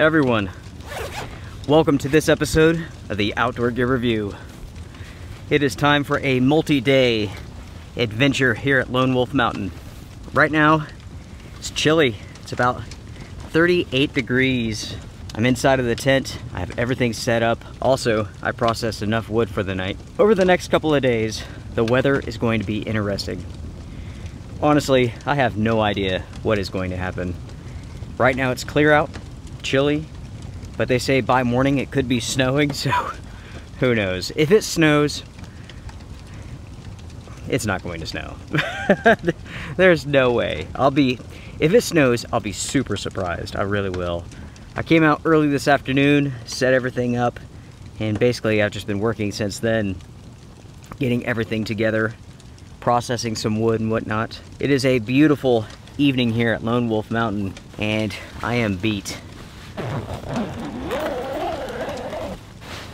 everyone. Welcome to this episode of the Outdoor Gear Review. It is time for a multi-day adventure here at Lone Wolf Mountain. Right now, it's chilly. It's about 38 degrees. I'm inside of the tent. I have everything set up. Also, I processed enough wood for the night. Over the next couple of days, the weather is going to be interesting. Honestly, I have no idea what is going to happen. Right now it's clear out, chilly, but they say by morning it could be snowing, so who knows. If it snows, it's not going to snow. There's no way. I'll be, if it snows, I'll be super surprised. I really will. I came out early this afternoon, set everything up, and basically I've just been working since then, getting everything together, processing some wood and whatnot. It is a beautiful evening here at Lone Wolf Mountain, and I am beat.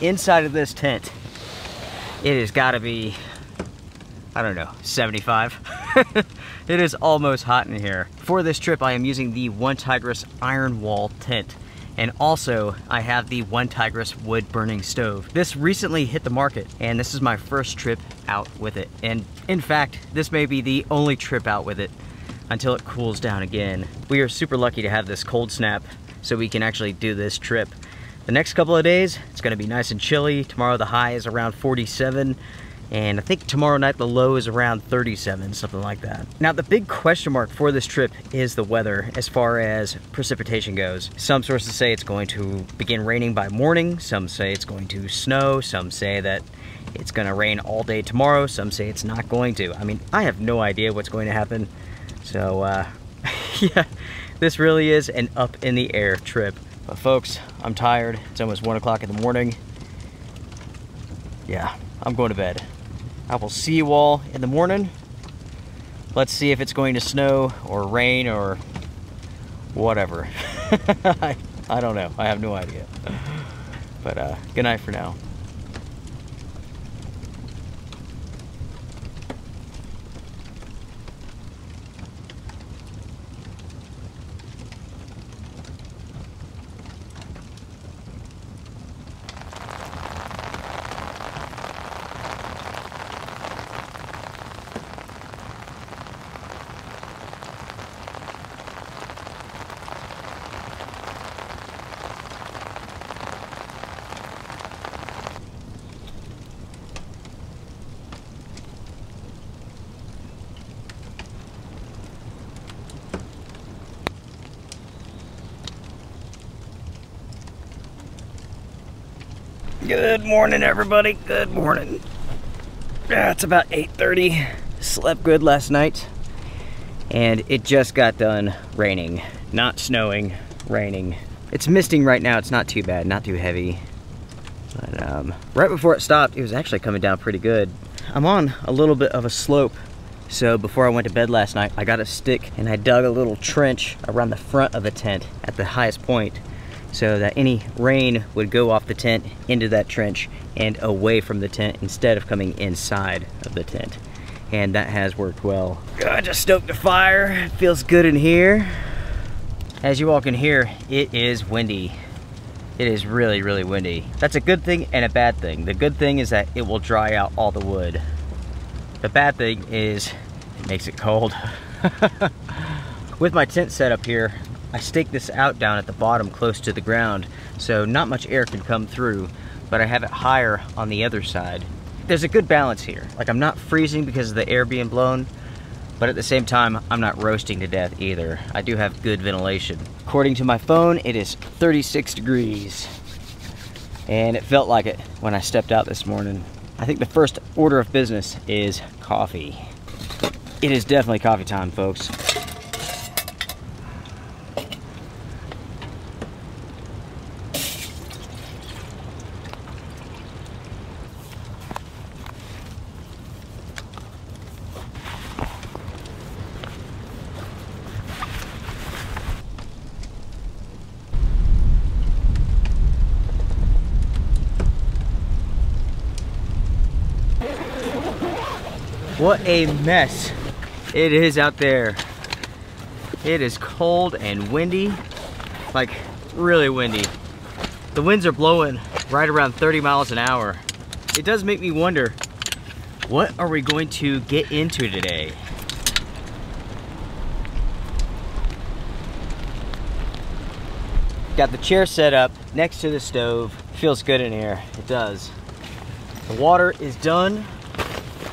Inside of this tent, it has got to be, I don't know, 75. it is almost hot in here. For this trip, I am using the One Tigris Iron Wall tent. And also, I have the One Tigris wood burning stove. This recently hit the market, and this is my first trip out with it. And in fact, this may be the only trip out with it until it cools down again. We are super lucky to have this cold snap so we can actually do this trip. The next couple of days, it's gonna be nice and chilly. Tomorrow the high is around 47, and I think tomorrow night the low is around 37, something like that. Now the big question mark for this trip is the weather as far as precipitation goes. Some sources say it's going to begin raining by morning, some say it's going to snow, some say that it's gonna rain all day tomorrow, some say it's not going to. I mean, I have no idea what's going to happen. So uh, yeah, this really is an up in the air trip. But folks, I'm tired. It's almost one o'clock in the morning. Yeah, I'm going to bed. I will see you all in the morning. Let's see if it's going to snow or rain or whatever. I, I don't know. I have no idea. But uh, good night for now. Good morning, everybody. Good morning. Yeah, it's about 8.30. Slept good last night. And it just got done raining. Not snowing, raining. It's misting right now. It's not too bad, not too heavy. But um, right before it stopped, it was actually coming down pretty good. I'm on a little bit of a slope. So before I went to bed last night, I got a stick and I dug a little trench around the front of the tent at the highest point so that any rain would go off the tent into that trench and away from the tent instead of coming inside of the tent. And that has worked well. I just stoked the fire. Feels good in here. As you walk in here, it is windy. It is really, really windy. That's a good thing and a bad thing. The good thing is that it will dry out all the wood. The bad thing is it makes it cold. With my tent set up here, I staked this out down at the bottom close to the ground, so not much air can come through, but I have it higher on the other side. There's a good balance here. Like I'm not freezing because of the air being blown, but at the same time, I'm not roasting to death either. I do have good ventilation. According to my phone, it is 36 degrees. And it felt like it when I stepped out this morning. I think the first order of business is coffee. It is definitely coffee time, folks. What a mess it is out there. It is cold and windy. Like, really windy. The winds are blowing right around 30 miles an hour. It does make me wonder, what are we going to get into today? Got the chair set up next to the stove. Feels good in here, it does. The water is done,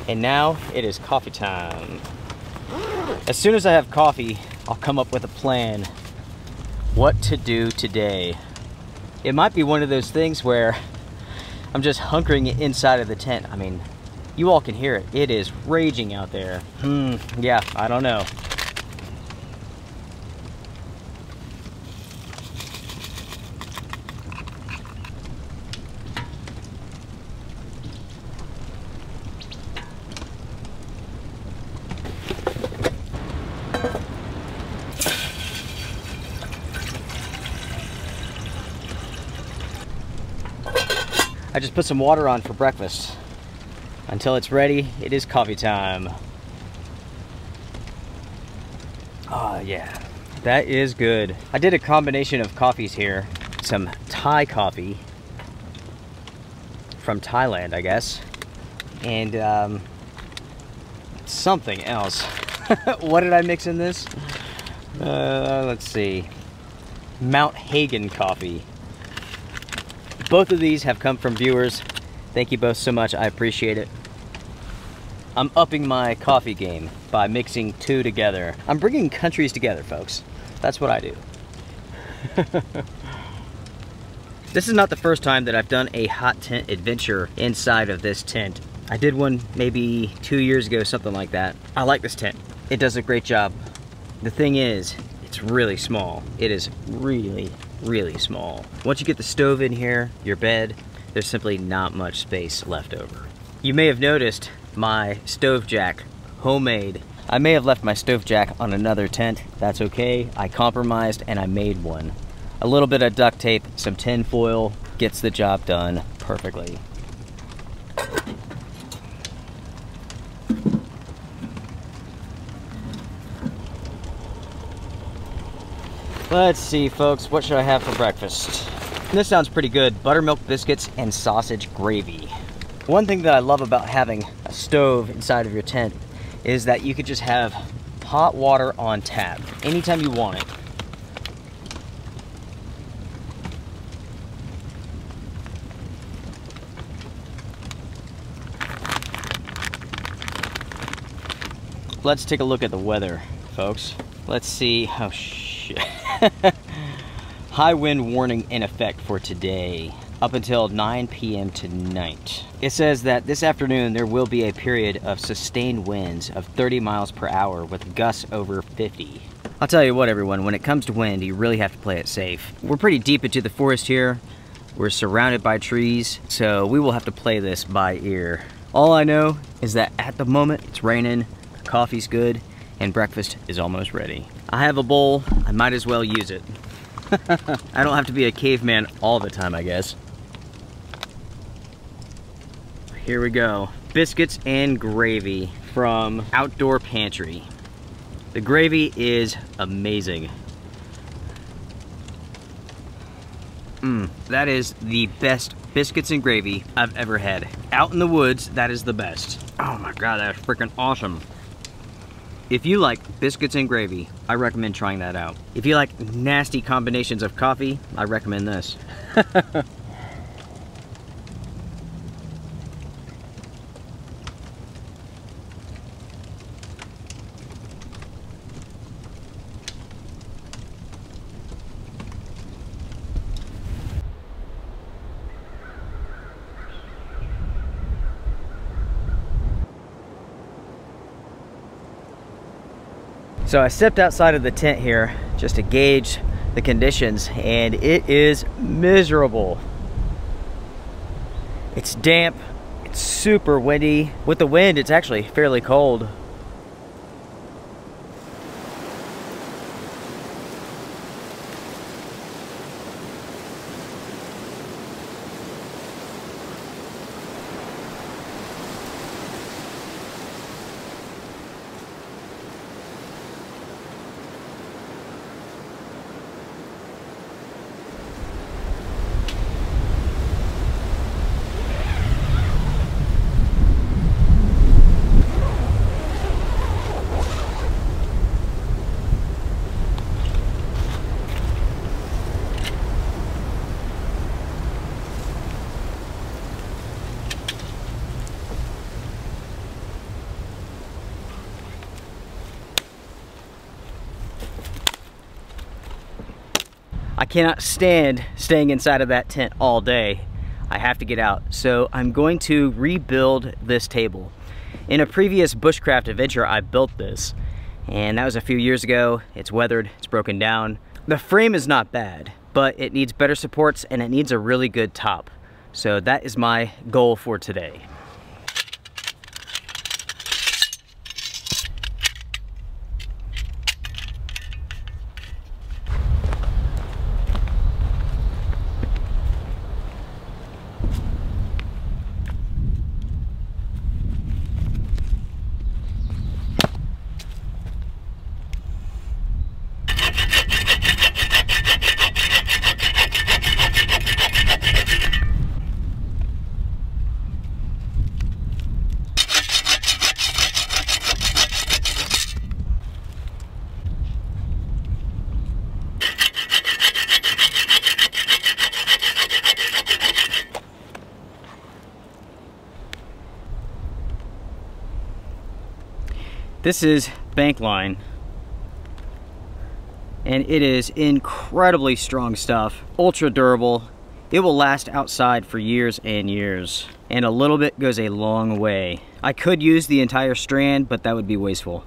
and now it is coffee time. As soon as I have coffee, I'll come up with a plan what to do today. It might be one of those things where I'm just hunkering inside of the tent. I mean, you all can hear it. It is raging out there. Hmm, yeah, I don't know. I just put some water on for breakfast. Until it's ready, it is coffee time. Oh yeah, that is good. I did a combination of coffees here. Some Thai coffee from Thailand, I guess. And um, something else. what did I mix in this? Uh, let's see. Mount Hagen coffee. Both of these have come from viewers. Thank you both so much. I appreciate it. I'm upping my coffee game by mixing two together. I'm bringing countries together, folks. That's what I do. this is not the first time that I've done a hot tent adventure inside of this tent. I did one maybe two years ago, something like that. I like this tent. It does a great job. The thing is, it's really small. It is really, really small. Once you get the stove in here, your bed, there's simply not much space left over. You may have noticed my stove jack, homemade. I may have left my stove jack on another tent. That's okay. I compromised and I made one. A little bit of duct tape, some tin foil gets the job done perfectly. Let's see, folks, what should I have for breakfast? This sounds pretty good. Buttermilk biscuits and sausage gravy. One thing that I love about having a stove inside of your tent is that you could just have hot water on tap anytime you want it. Let's take a look at the weather, folks. Let's see. Oh, shit. High wind warning in effect for today up until 9 p.m. tonight. It says that this afternoon there will be a period of sustained winds of 30 miles per hour with gusts over 50. I'll tell you what everyone, when it comes to wind, you really have to play it safe. We're pretty deep into the forest here. We're surrounded by trees, so we will have to play this by ear. All I know is that at the moment it's raining, coffee's good, and breakfast is almost ready. I have a bowl, I might as well use it. I don't have to be a caveman all the time, I guess. Here we go. Biscuits and gravy from Outdoor Pantry. The gravy is amazing. Mmm, that is the best biscuits and gravy I've ever had. Out in the woods, that is the best. Oh my god, that is freaking awesome. If you like biscuits and gravy, I recommend trying that out. If you like nasty combinations of coffee, I recommend this. So I stepped outside of the tent here just to gauge the conditions and it is miserable. It's damp, it's super windy. With the wind, it's actually fairly cold. Cannot stand staying inside of that tent all day. I have to get out. So I'm going to rebuild this table. In a previous bushcraft adventure, I built this and that was a few years ago. It's weathered, it's broken down. The frame is not bad, but it needs better supports and it needs a really good top. So that is my goal for today. This is Bankline. And it is incredibly strong stuff, ultra durable. It will last outside for years and years. And a little bit goes a long way. I could use the entire strand, but that would be wasteful.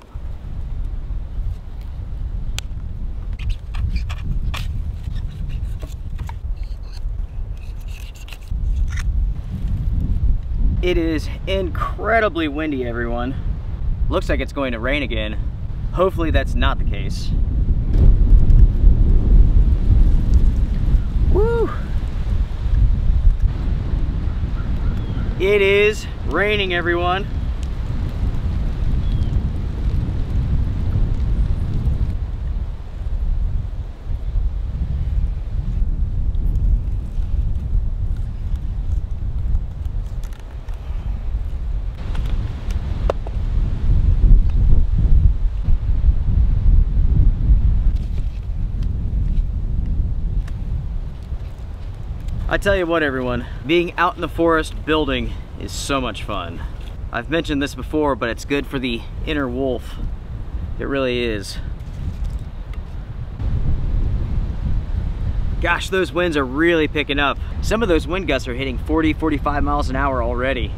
It is incredibly windy, everyone. Looks like it's going to rain again. Hopefully that's not the case. Woo! It is raining, everyone. I tell you what everyone, being out in the forest building is so much fun. I've mentioned this before, but it's good for the inner wolf. It really is. Gosh, those winds are really picking up. Some of those wind gusts are hitting 40, 45 miles an hour already.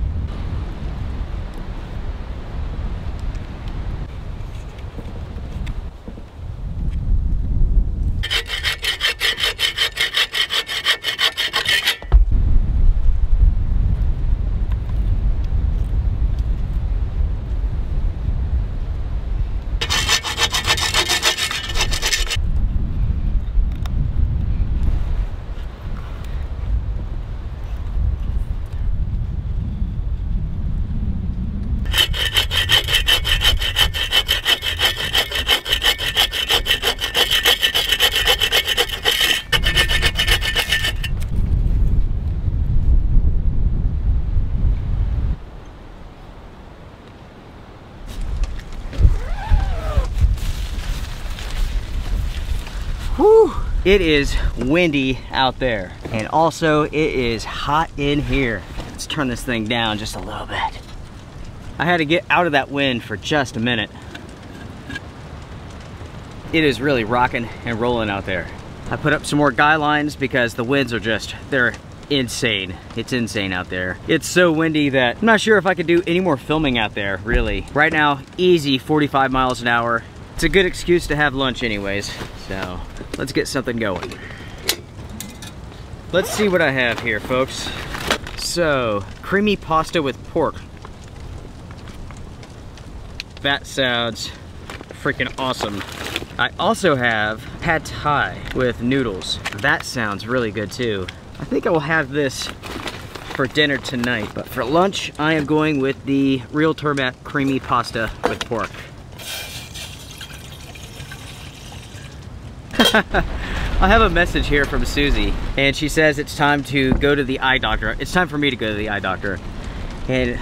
It is windy out there. And also it is hot in here. Let's turn this thing down just a little bit. I had to get out of that wind for just a minute. It is really rocking and rolling out there. I put up some more guy lines because the winds are just, they're insane. It's insane out there. It's so windy that I'm not sure if I could do any more filming out there, really. Right now, easy 45 miles an hour. It's a good excuse to have lunch anyways, so let's get something going. Let's see what I have here, folks. So, creamy pasta with pork. That sounds freaking awesome. I also have pad thai with noodles. That sounds really good too. I think I will have this for dinner tonight, but for lunch, I am going with the Real Turmat creamy pasta with pork. I have a message here from Susie, and she says it's time to go to the eye doctor. It's time for me to go to the eye doctor. And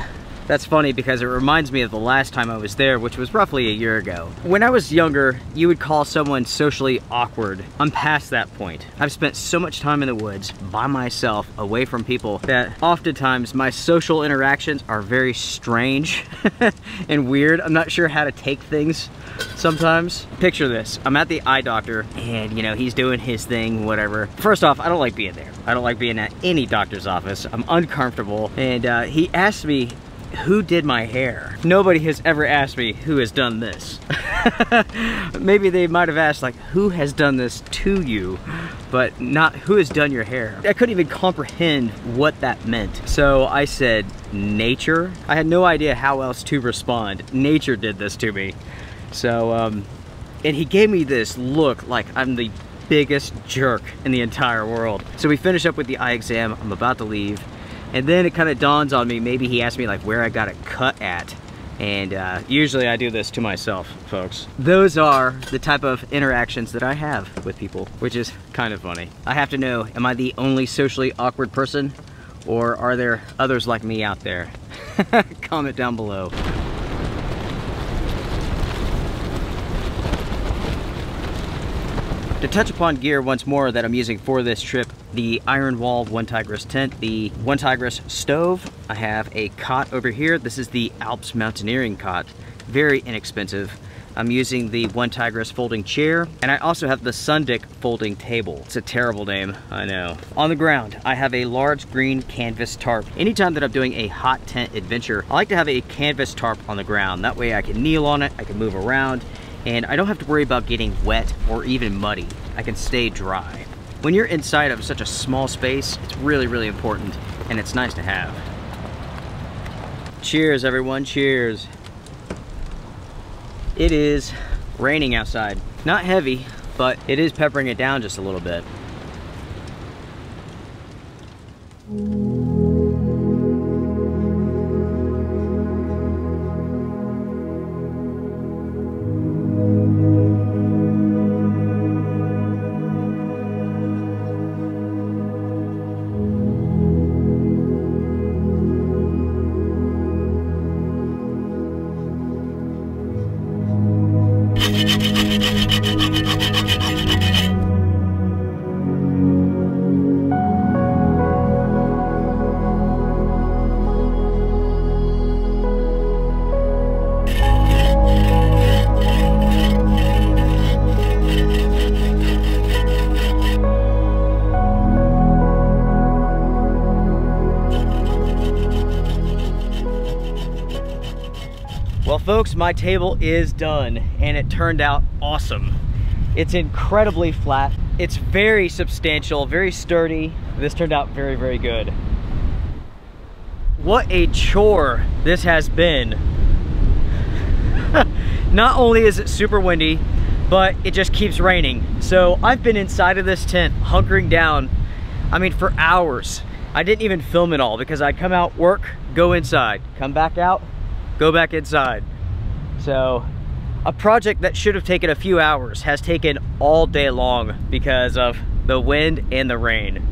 That's funny because it reminds me of the last time I was there, which was roughly a year ago. When I was younger, you would call someone socially awkward. I'm past that point. I've spent so much time in the woods by myself, away from people, that oftentimes my social interactions are very strange and weird. I'm not sure how to take things sometimes. Picture this, I'm at the eye doctor and you know, he's doing his thing, whatever. First off, I don't like being there. I don't like being at any doctor's office. I'm uncomfortable. And uh, he asked me who did my hair? Nobody has ever asked me who has done this. Maybe they might have asked like, who has done this to you? But not who has done your hair. I couldn't even comprehend what that meant. So I said, nature? I had no idea how else to respond. Nature did this to me. So, um, and he gave me this look like I'm the biggest jerk in the entire world. So we finish up with the eye exam. I'm about to leave. And then it kind of dawns on me, maybe he asked me like where I got it cut at. And uh, usually I do this to myself, folks. Those are the type of interactions that I have with people, which is kind of funny. I have to know, am I the only socially awkward person? Or are there others like me out there? Comment down below. To touch upon gear once more that I'm using for this trip, the Iron Wall One Tigris tent, the One Tigris stove. I have a cot over here. This is the Alps Mountaineering cot. Very inexpensive. I'm using the One Tigris folding chair, and I also have the Sundick folding table. It's a terrible name, I know. On the ground, I have a large green canvas tarp. Anytime that I'm doing a hot tent adventure, I like to have a canvas tarp on the ground. That way I can kneel on it, I can move around, and I don't have to worry about getting wet or even muddy. I can stay dry. When you're inside of such a small space, it's really, really important and it's nice to have. Cheers everyone, cheers. It is raining outside. Not heavy, but it is peppering it down just a little bit. Folks, my table is done and it turned out awesome. It's incredibly flat. It's very substantial, very sturdy. This turned out very, very good. What a chore this has been. Not only is it super windy, but it just keeps raining. So I've been inside of this tent, hunkering down, I mean, for hours. I didn't even film it all because I'd come out, work, go inside, come back out, go back inside. So a project that should have taken a few hours has taken all day long because of the wind and the rain.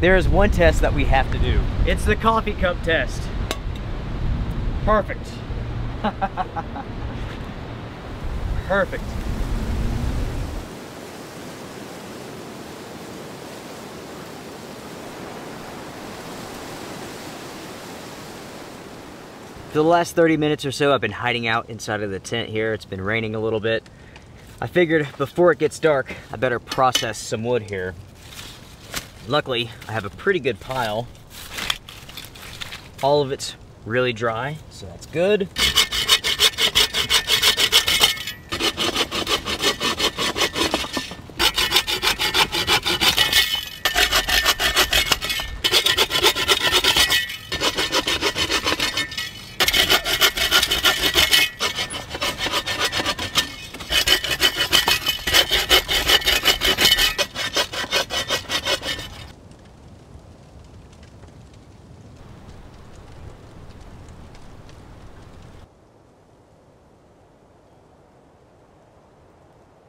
There is one test that we have to do. It's the coffee cup test. Perfect. Perfect. For the last 30 minutes or so, I've been hiding out inside of the tent here. It's been raining a little bit. I figured before it gets dark, I better process some wood here. Luckily, I have a pretty good pile. All of it's really dry, so that's good.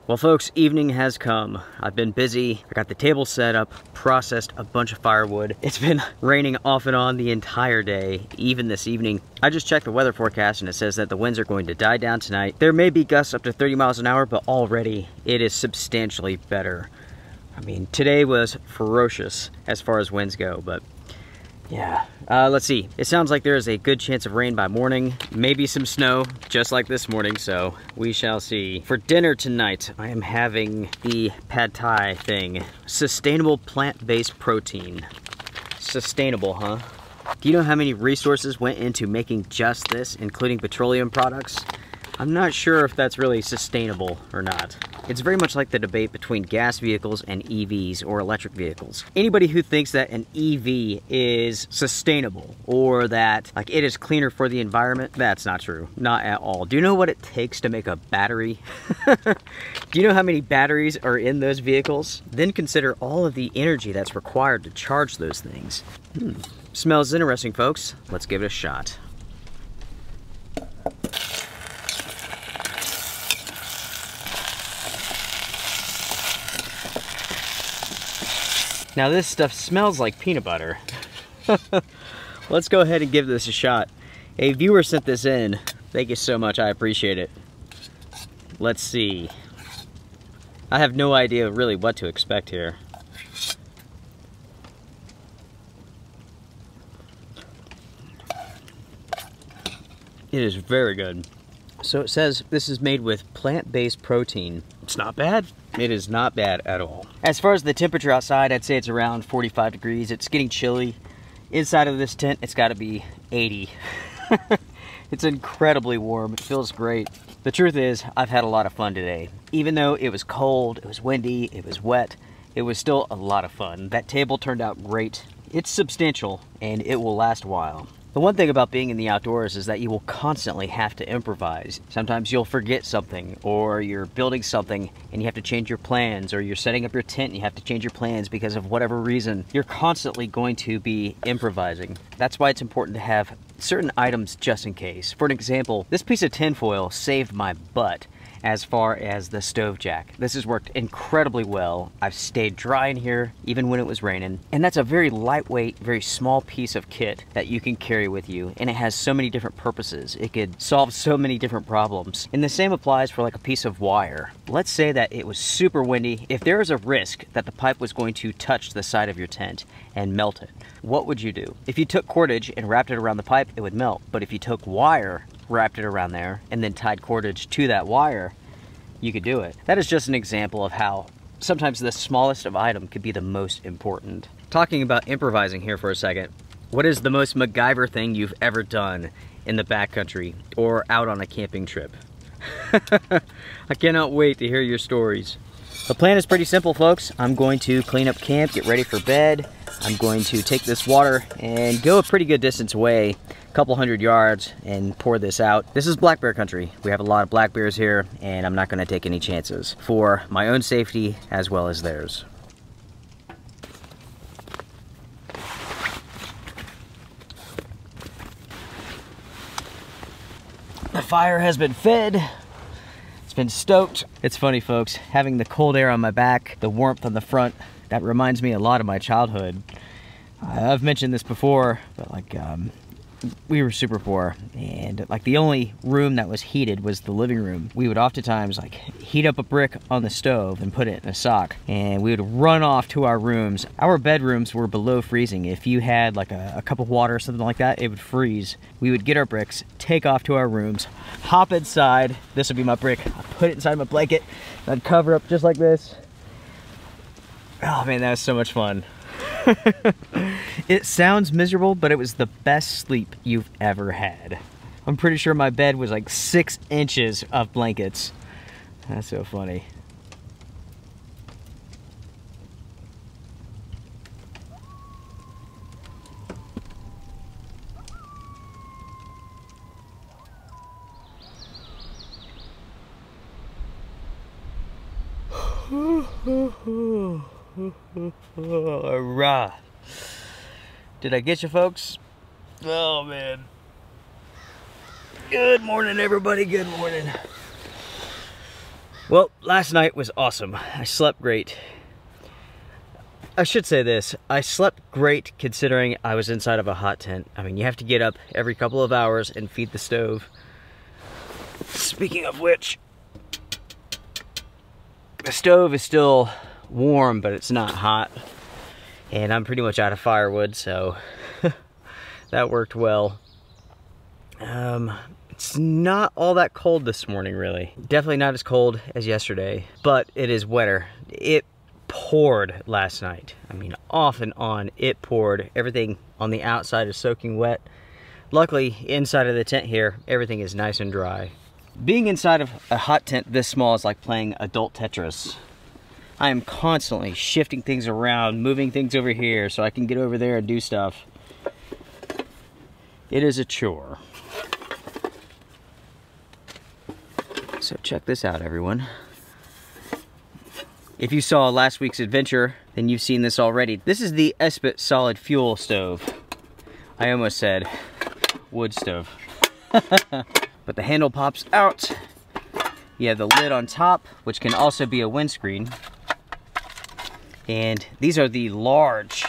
Well folks, evening has come. I've been busy. I got the table set up, processed a bunch of firewood. It's been raining off and on the entire day, even this evening. I just checked the weather forecast and it says that the winds are going to die down tonight. There may be gusts up to 30 miles an hour, but already it is substantially better. I mean, today was ferocious as far as winds go, but yeah, uh, let's see. It sounds like there is a good chance of rain by morning, maybe some snow, just like this morning, so we shall see. For dinner tonight, I am having the pad thai thing. Sustainable plant-based protein. Sustainable, huh? Do you know how many resources went into making just this, including petroleum products? I'm not sure if that's really sustainable or not. It's very much like the debate between gas vehicles and EVs or electric vehicles. Anybody who thinks that an EV is sustainable or that like it is cleaner for the environment, that's not true. Not at all. Do you know what it takes to make a battery? Do you know how many batteries are in those vehicles? Then consider all of the energy that's required to charge those things. Hmm. Smells interesting, folks. Let's give it a shot. Now this stuff smells like peanut butter. Let's go ahead and give this a shot. A viewer sent this in. Thank you so much, I appreciate it. Let's see. I have no idea really what to expect here. It is very good. So it says this is made with plant-based protein. It's not bad. It is not bad at all. As far as the temperature outside, I'd say it's around 45 degrees. It's getting chilly. Inside of this tent, it's got to be 80. it's incredibly warm. It feels great. The truth is, I've had a lot of fun today. Even though it was cold, it was windy, it was wet, it was still a lot of fun. That table turned out great. It's substantial, and it will last a while. The one thing about being in the outdoors is that you will constantly have to improvise. Sometimes you'll forget something, or you're building something and you have to change your plans, or you're setting up your tent and you have to change your plans because of whatever reason. You're constantly going to be improvising. That's why it's important to have certain items just in case. For an example, this piece of tinfoil saved my butt as far as the stove jack. This has worked incredibly well. I've stayed dry in here even when it was raining. And that's a very lightweight, very small piece of kit that you can carry with you. And it has so many different purposes. It could solve so many different problems. And the same applies for like a piece of wire. Let's say that it was super windy. If there is a risk that the pipe was going to touch the side of your tent and melt it, what would you do? If you took cordage and wrapped it around the pipe, it would melt. But if you took wire wrapped it around there, and then tied cordage to that wire, you could do it. That is just an example of how sometimes the smallest of item could be the most important. Talking about improvising here for a second, what is the most MacGyver thing you've ever done in the backcountry or out on a camping trip? I cannot wait to hear your stories. The plan is pretty simple, folks. I'm going to clean up camp, get ready for bed. I'm going to take this water and go a pretty good distance away a couple hundred yards and pour this out. This is black bear country. We have a lot of black bears here and I'm not gonna take any chances for my own safety as well as theirs. The fire has been fed. It's been stoked. It's funny folks, having the cold air on my back, the warmth on the front, that reminds me a lot of my childhood. I've mentioned this before, but like um, we were super poor and like the only room that was heated was the living room. We would oftentimes like heat up a brick on the stove and put it in a sock and we would run off to our rooms. Our bedrooms were below freezing. If you had like a, a cup of water or something like that it would freeze. We would get our bricks take off to our rooms hop inside. This would be my brick. I'd put it inside my blanket i'd cover up just like this. Oh man that was so much fun it sounds miserable, but it was the best sleep you've ever had. I'm pretty sure my bed was like six inches of blankets. That's so funny. Did I get you folks? Oh man. Good morning everybody, good morning. Well, last night was awesome. I slept great. I should say this, I slept great considering I was inside of a hot tent. I mean, you have to get up every couple of hours and feed the stove. Speaking of which, the stove is still warm, but it's not hot. And I'm pretty much out of firewood, so that worked well. Um, it's not all that cold this morning, really. Definitely not as cold as yesterday, but it is wetter. It poured last night. I mean, off and on, it poured. Everything on the outside is soaking wet. Luckily, inside of the tent here, everything is nice and dry. Being inside of a hot tent this small is like playing adult Tetris. I am constantly shifting things around, moving things over here so I can get over there and do stuff. It is a chore. So check this out, everyone. If you saw last week's adventure, then you've seen this already. This is the Esbit solid fuel stove. I almost said wood stove. but the handle pops out. You have the lid on top, which can also be a windscreen. And these are the large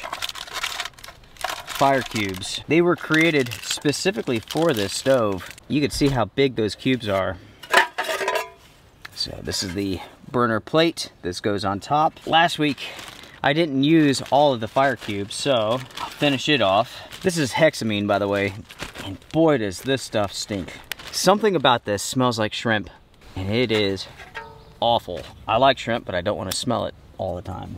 fire cubes. They were created specifically for this stove. You can see how big those cubes are. So this is the burner plate. This goes on top. Last week, I didn't use all of the fire cubes, so I'll finish it off. This is hexamine, by the way, and boy, does this stuff stink. Something about this smells like shrimp, and it is awful. I like shrimp, but I don't want to smell it all the time.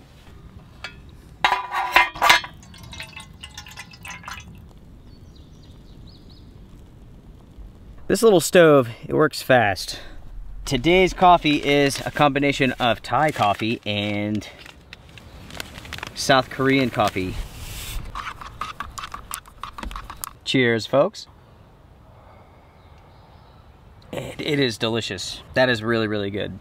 This little stove, it works fast. Today's coffee is a combination of Thai coffee and South Korean coffee. Cheers, folks. It is delicious. That is really, really good.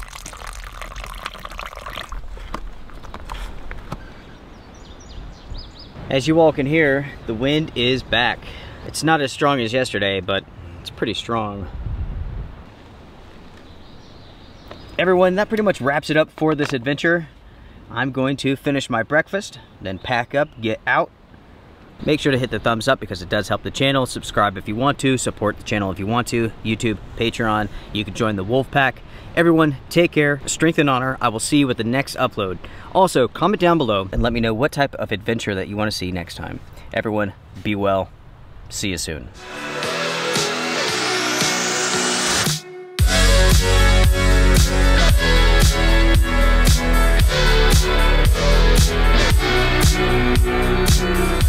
As you all can hear, the wind is back. It's not as strong as yesterday, but it's pretty strong. everyone, that pretty much wraps it up for this adventure. I'm going to finish my breakfast, then pack up, get out. Make sure to hit the thumbs up because it does help the channel. Subscribe if you want to, support the channel if you want to. YouTube, Patreon, you can join the Wolf Pack. Everyone, take care, strength and honor. I will see you with the next upload. Also, comment down below and let me know what type of adventure that you want to see next time. Everyone, be well. See you soon. Thank